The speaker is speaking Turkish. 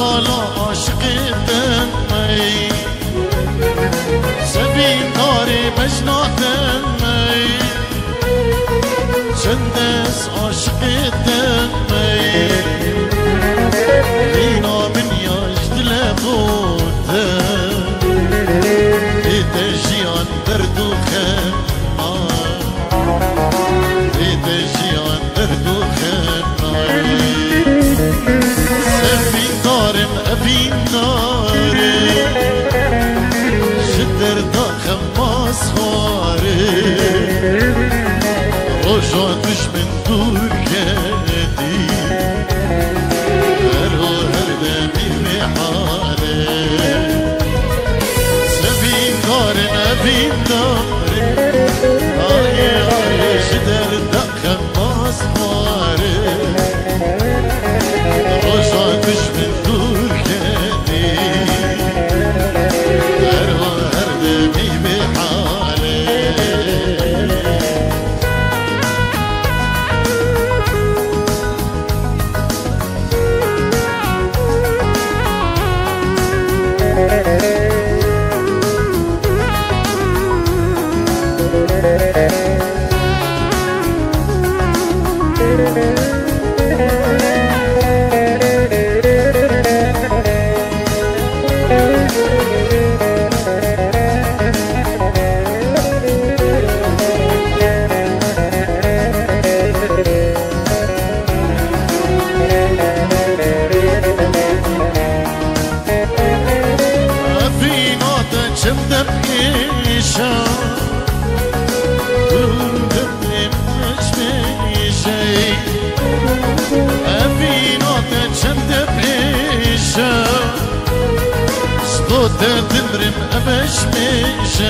سالا عاشق دن می سبین داری مسخره رجاتش من دور جدي هر هر دمي حاله سبين دار نبين دمه Dımdım işe Dımdım işe Evin oten çemdim işe Sto te dımrim emeş mişe